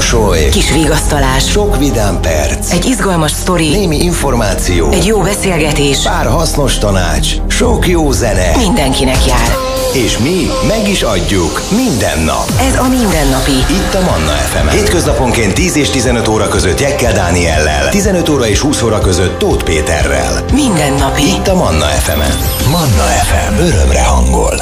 mosoly, Kis vigasztalás, sok vidám perc, egy izgalmas sztori, némi információ, egy jó beszélgetés. pár hasznos tanács, sok jó zene. Mindenkinek jár. És mi meg is adjuk minden nap. Ez a mindennapi. Itt a Manna fm -en. Hétköznaponként 10 és 15 óra között Jekkel Dániellel, 15 óra és 20 óra között Tóth Péterrel. Mindennapi. Itt a Manna fm -en. Manna FM. Örömre hangol.